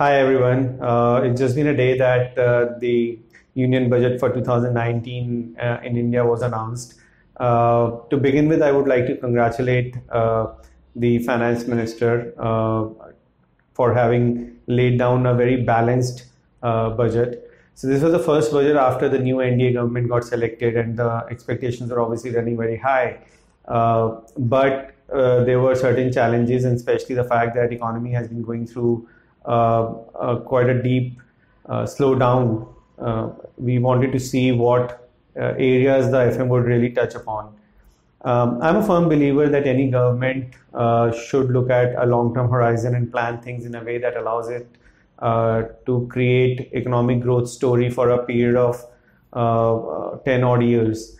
Hi everyone. Uh, it's just been a day that uh, the union budget for 2019 uh, in India was announced. Uh, to begin with, I would like to congratulate uh, the finance minister uh, for having laid down a very balanced budget. So this was the first budget after the new NDA government got selected, and the expectations are obviously running very high. but there were certain challenges, and especially the fact that economy has been going through uh, uh, quite a deep uh, slowdown. we wanted to see what areas the FM would really touch upon. Um, I'm a firm believer that any government uh, should look at a long term horizon and plan things in a way that allows it uh, to create economic growth story for a period of uh, 10 odd years.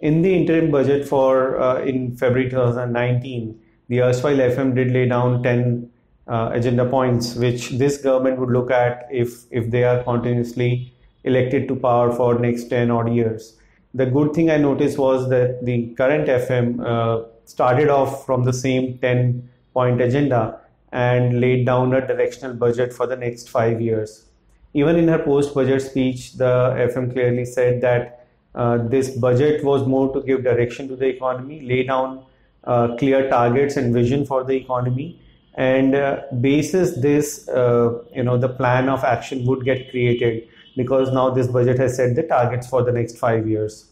In the interim budget for in February 2019, the erstwhile FM did lay down 10 uh, agenda points which this government would look at if if they are continuously elected to power for next 10 odd years. The good thing I noticed was that the current FM uh, started off from the same 10 point agenda and laid down a directional budget for the next five years. Even in her post budget speech, the FM clearly said that uh, this budget was more to give direction to the economy, lay down uh, clear targets and vision for the economy, and uh, basis this uh, you know the plan of action would get created because now this budget has set the targets for the next five years.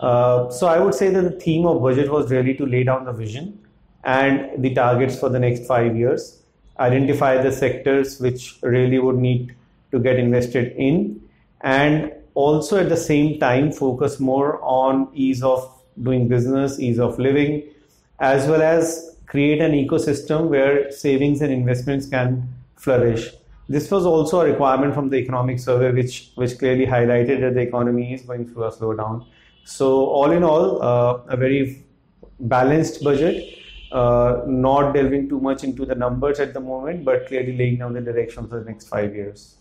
Uh, so i would say that the theme of budget was really to lay down the vision and the targets for the next five years identify the sectors which really would need to get invested in and also at the same time focus more on ease of doing business ease of living as well as create an ecosystem where savings and investments can flourish. This was also a requirement from the economic survey, which, which clearly highlighted that the economy is going through a slowdown. So, all in all, uh, a very balanced budget, uh, not delving too much into the numbers at the moment, but clearly laying down the direction for the next five years.